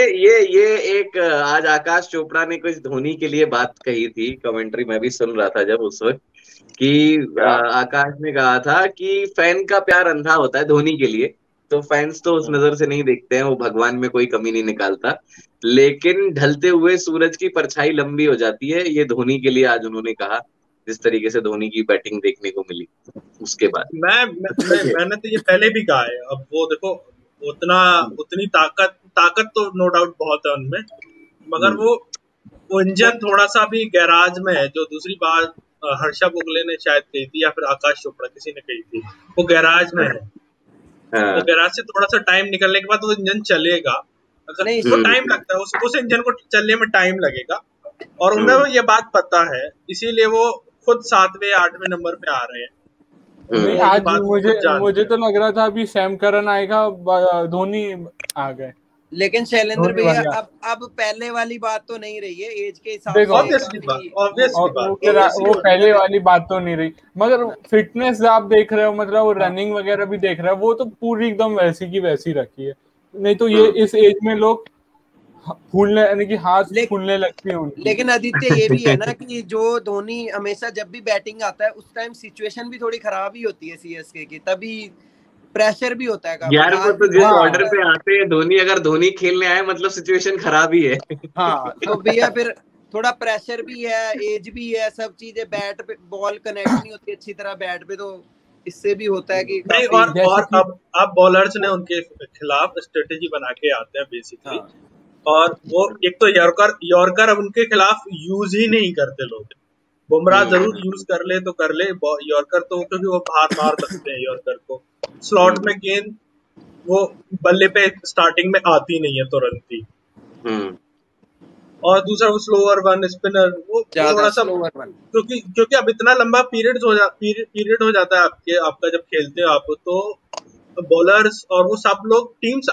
ये ये एक आज आकाश चोपड़ा ने कुछ धोनी के लिए बात कही थी कमेंट्री मैं भी सुन रहा था जब उस वक्त कि आकाश ने कहा था कि फ़ैन का प्यार अंधा होता है धोनी के लिए तो फैंस तो उस हाँ। नज़र से नहीं देखते हैं वो भगवान में कोई कमी नहीं निकालता लेकिन ढलते हुए सूरज की परछाई लंबी हो जाती है ये धोनी के लिए आज उन्होंने कहा जिस तरीके से धोनी की बैटिंग देखने को मिली उसके बाद। मैं, मैं, मैं मैंने तो ये पहले भी कहा है अब वो देखो उतना उतनी ताकत ताकत तो नो डाउट बहुत है उनमें मगर हम्म। वो वो इंजन थोड़ा सा भी गैराज में है जो दूसरी बात हर्षा बुगले ने शायद कही थी या फिर आकाश चोपड़ा किसी ने कही थी वो गैराज में है। तो गैराज से थोड़ा सा टाइम निकलने के बाद वो इंजन चलेगा अगर नहीं उसको टाइम लगता है उस, उस इंजन को चलने में टाइम लगेगा और उन्हें हम्म। ये बात पता है इसीलिए वो खुद सातवें आठवें नंबर पे आ रहे हैं आज मुझे मुझे तो लग रहा था अभी सैम करन आएगा धोनी आ गए। लेकिन शैलेंद्र भैया अब अब पहले वाली बात तो नहीं रही है एज के हिसाब से। वो पहले वाली बात तो नहीं रही। मगर फिटनेस आप देख रहे हो मतलब वो रनिंग वगैरह भी देख रहे हो वो तो पूरी एकदम वैसी की वैसी रखी है। नहीं तो ये हाँ। इस एज में लोग फूलने यानी कि हाथ फूलने लगती है लेकिन आदित्य ये भी है ना कि जो धोनी हमेशा जब भी बैटिंग आता है उस टाइम सिचुएशन भी थोड़ी खराब ही होती है सीएसके की तभी प्रेशर भी होता है यार वो तो जिस ऑर्डर। पे आते हैं धोनी अगर धोनी खेलने आए मतलब सिचुएशन खराब ही है। हाँ। तो भैया फिर थोड़ा प्रेशर भी है एज भी है सब चीज़ें बैट पे बॉल कनेक्ट नहीं होती अच्छी तरह बैट पे तो इससे भी होता है कि नहीं और और अब अब बॉलर्स ने उनके खिलाफ स्ट्रेटेजी बना के आते हैं बेसिकली हाँ। और वो एक तो यॉर्कर यॉर्कर अब उनके खिलाफ यूज़ ही नहीं करते लोग बुमराह हम्म। ज़रूर यूज़ कर ले तो कर ले यॉर्कर तो क्योंकि वो बाहर मार सकते हैं यॉर्कर को स्लॉट में गेंद वो बल्ले पे स्टार्टिंग में आती नहीं है तुरंत ही हम्म। और दूसरा वो स्लोअर वन स्पिनर वो थोड़ा सा क्योंकि क्योंकि अब इतना लंबा पीरियड हो जा पीरियड हो जाता है आपके आपका जब खेलते हो आप तो बॉलर्स और वो सब लोग टीम्स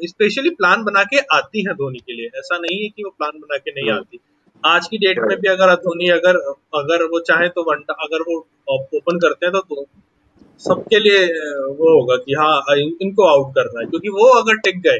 स्पेशली प्लान बना के आती है धोनी के लिए। ऐसा नहीं है कि वो प्लान बना के नहीं हाँ। आती। आज की डेट में भी अगर धोनी अगर अगर वो चाहे तो वन अगर वो ओपन करते हैं तो, तो सबके लिए वो होगा कि हाँ इनको आउट करना है। क्योंकि वो अगर टिक गए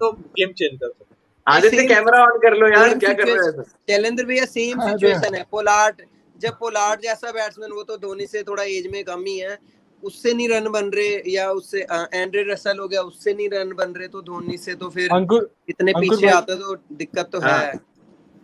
तो गेम चेंज कर सकते आदित्य कैमरा ऑन कर लो यार क्या कर रहे हैं शैलेंद्र भैया सेम सिचुएशन है। पोलार्ड जब पोलार्ड जैसा बैट्समैन वो तो धोनी से थोड़ा एज में कम ही है। उससे नहीं रन बन रहे या उससे एंड्रे रसल हो गया उससे नहीं रन बन रहे तो धोनी से तो फिर अंकुर इतने पीछे आते तो दिक्कत तो हाँ। है।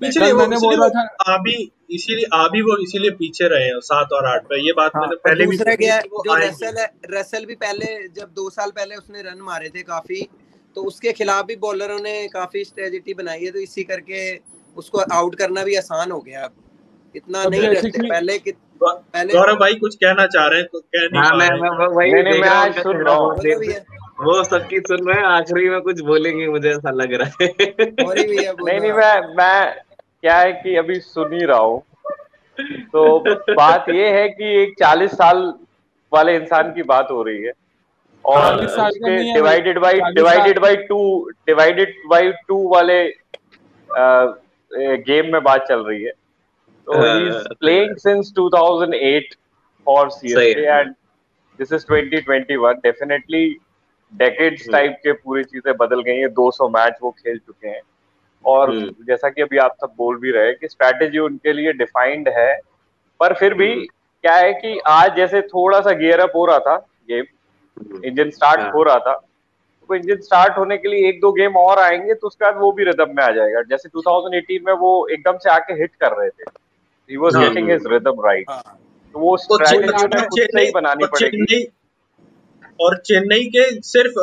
मैंने बोला था अभी इसीलिए अभी वो इसीलिए पीछे रहे हैं सात और आठ पे। ये बात हाँ, मैंने पहले भी गया जो रसल है रसल भी पहले जब दो साल पहले उसने रन मारे थे काफ़ी तो उसके खिलाफ भी बॉलरों ने काफ़ी स्ट्रेटेजी बनाई है तो इसी करके उसको आउट करना भी आसान हो गया। इतना नहीं रहते पहले कि गौरव भाई कुछ कहना चाह रहे हैं तो कह नहीं हाँ, मैं, मैं वही नहीं, नहीं, मैं आज सुन रहा हूँ वो सबकी सुन रहे हैं आखिरी में कुछ बोलेंगे मुझे ऐसा लग रहा है। नहीं नहीं मैं मैं क्या है कि अभी सुन ही रहा हूँ। तो बात ये है कि एक चालीस साल वाले इंसान की बात हो रही है। और divided by divided by two divided by two वाले गेम में बात चल रही है। So he's playing since 2008 for CSK and this is 2021. Definitely decades type hmm. के पूरी चीज़ें बदल गई हैं। 200 मैच वो खेल चुके हैं। और hmm. जैसा कि अभी आप सब बोल भी रहे कि स्ट्रैटेजी उनके लिए डिफाइंड है। पर फिर भी hmm. क्या है कि आज जैसे थोड़ा सा गियर अप हो रहा था गेम इंजन स्टार्ट हो। रहा था। तो इंजन स्टार्ट होने के लिए एक दो गेम और आएँगे तो उसके बाद वो भी रिदम में आ जाएगा। जैसे 2018 में वो एकदम से आके हिट कर रहे थे। He was हाँ, getting his rhythm right. तो वो स्ट्रैटेजी खुद बनानी पड़ेगी। और चेन्नई के सिर्फ़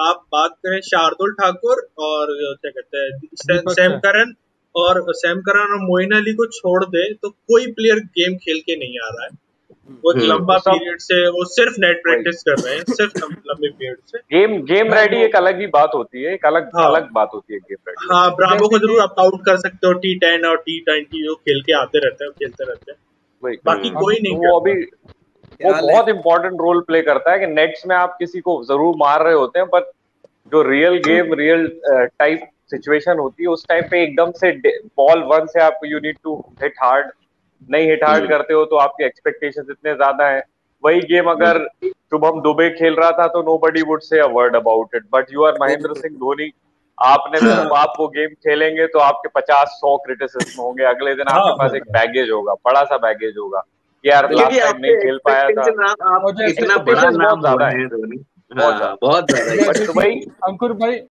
आप बात करें शार्दुल ठाकुर और क्या कहते हैं सैम करन और सैम करन और मोइन अली को छोड़ दे तो कोई प्लेयर गेम खेल के नहीं आ रहा है। वो हम्म। लंबा पीरियड से वो सिर्फ़ नेट प्रैक्टिस कर रहे हैं सिर्फ़ लंबे पीरियड से। गेम गेम रेडी एक अलग ही बात होती है एक अलग हाँ, अलग बात होती है गेम रेडी हाँ ब्रावो को ज़रूर आप आउट कर सकते हो टी टेन और टी ट्वेंटी जो खेल के आते रहते हैं खेलते रहते हैं। बाकी हम्म। कोई नहीं वो अभी वो बहुत इंपॉर्टेंट रोल प्ले करता है कि नेट्स में आप किसी को ज़रूर मार रहे होते हैं पर जो real game real type situation होती है उस टाइम पे एकदम से बॉल वन से आप you need to hit hard नहीं हिट हार्ड करते हो तो आपके एक्सपेक्टेशन इतने ज़्यादा है। वही गेम अगर शुभम दुबे खेल रहा था तो nobody would say word about it but you are Mahendra Singh Dhoni आपने तो आप वो गेम खेलेंगे तो आपके पचास सौ क्रिटिसिज्म होंगे। अगले दिन आपके हाँ, पास एक बैगेज होगा बड़ा सा बैगेज होगा कि यार लास्ट टाइम नहीं खेल पाया था। इतना बड़ा नाम ज़्यादा है। हाँ, बहुत ज़्यादा। भाई अंकुर भाई